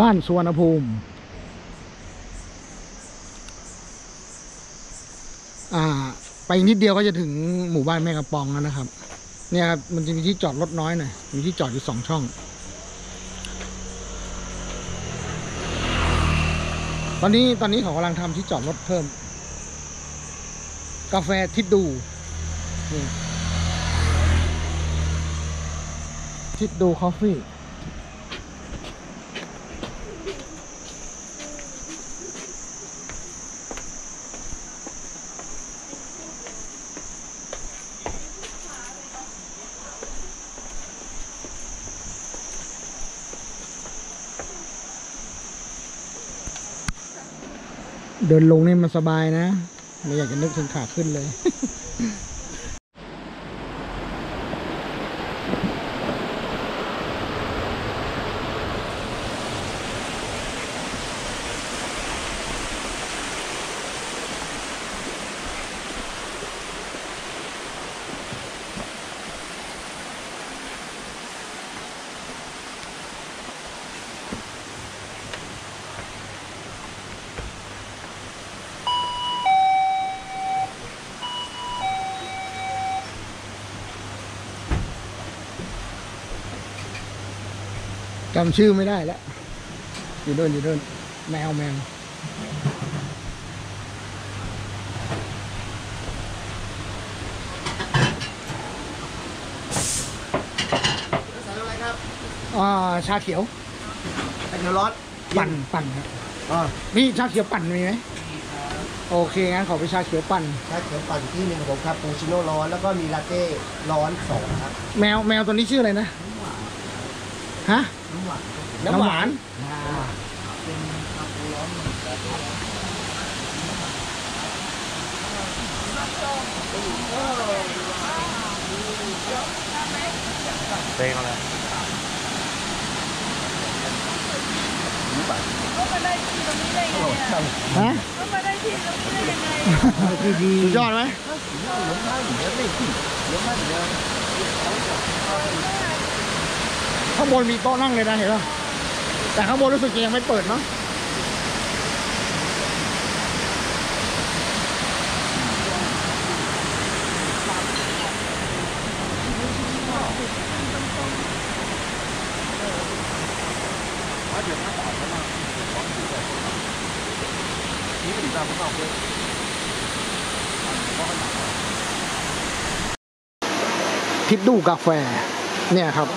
บ้านสวนภูมิ อ่า ไปนิดเดียวก็จะถึงหมู่บ้านแม่กระปองแล้วนะครับ เนี่ยครับ มันจะมีที่จอดรถน้อยหน่อย มีที่จอดอยู่สองช่อง ตอนนี้ตอนนี้เขากำลังทำที่จอดรถเพิ่ม กาแฟทิดดูทิดดูคอฟฟี่ เดินลงนี่มันสบายนะ ไม่อยากจะนึกถึงขาขึ้นเลย จำชื่อไม่ได้แล้ว อยู่เดินอยู่เดินแมวแมวอะไรครับอ่าชาเขียวไอ้เดี๋ยวร้อนปั่นปั่นครับอ่านี่ชาเขียวปั่นมีไหมโอเคงั้นขอไปชาเขียวปั่นชาเขียวปั่นที่หนึ่งของผมครับปูชิโน่ร้อนแล้วก็มีลาเต้ร้อนสองครับ แมวแมวตัวนี้ชื่ออะไรนะ ฮะน้ำหวานเต้ ข้างบนมีโต๊ะนั่งเลยนะเห็นป่ะแต่ข้างบนรู้สึกยังไม่เปิดเนาะทิดดูกาแฟ เนี่ยครับ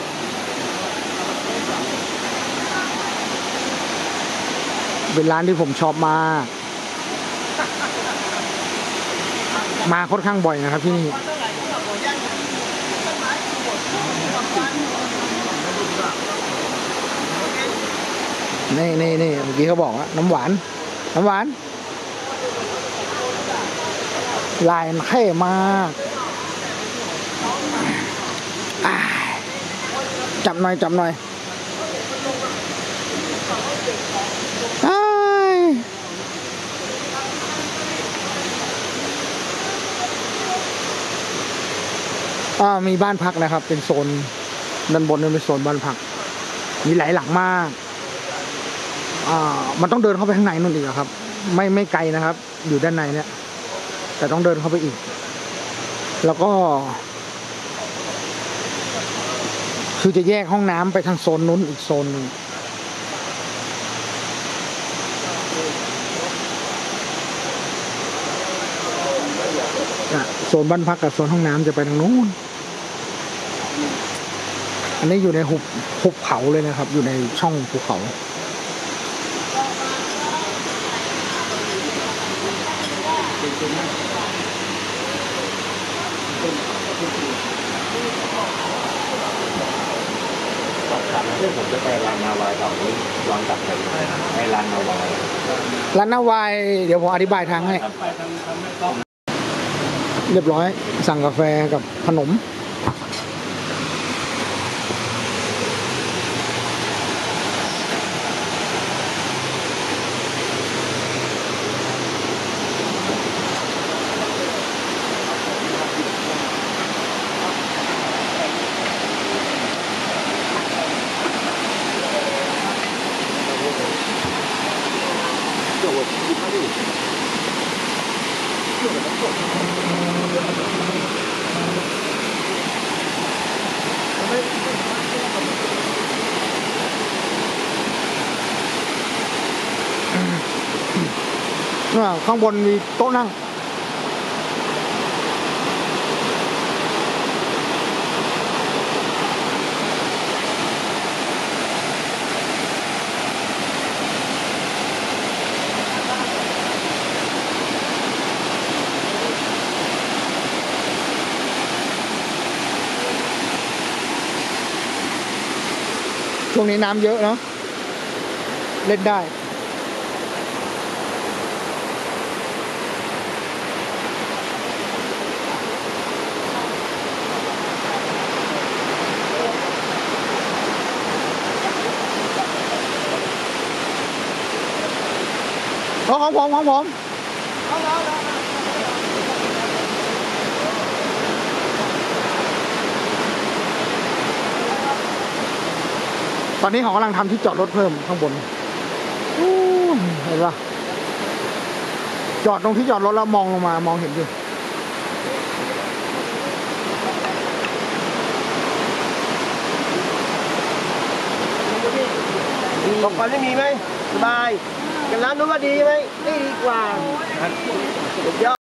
เป็นร้านที่ผมชอบมา มาค่อนข้างบ่อยนะครับที่นี่นี่นี่นี่เมื่อกี้เขาบอกว่าน้ำหวาน น้ำหวาน ลายมันเท่มากจับหน่อย จับหน่อย อ่ามีบ้านพักนะครับ เป็นโซนด้านบนนี่เป็นโซนบ้านพัก มีหลายหลังมากอ่ามันต้องเดินเข้าไปข้างในนู่นอีกครับ ไม่ไม่ไกลนะครับ อยู่ด้านในเนี่ย แต่ต้องเดินเข้าไปอีก แล้วก็ คือจะแยกห้องน้ำไปทางโซนนู้นอีกโซนหนึ่งโซนบ้านพักกับโซนห้องน้ำจะไปทางนู้น อันนี้อยู่ในหุบหุบเขาเลยนะครับ อยู่ในช่องภูเขา เรื่องผมจะไปลานนาวายต่อนี้ย้อนกลับไปในลานนาวายร้านนาวาย เดี๋ยวผมอธิบายทางให้ เรียบร้อย สั่งกาแฟกับขนม อ่าข้างบนมีโต๊ะนั่งช่วงนี้น้ำเยอะเนาะเล่นได้ ของของผมของผมตอนนี้เขากำลังทำที่จอดรถเพิ่มข้างบนอู้เห็นปะจอดตรงที่จอดรถแล้วมองลงมามองเห็นอยู่บอกก่อนไม่มีไหมสบาย กันร้านนู้นว่าดีไหมไม่ดีกว่าสุดยอด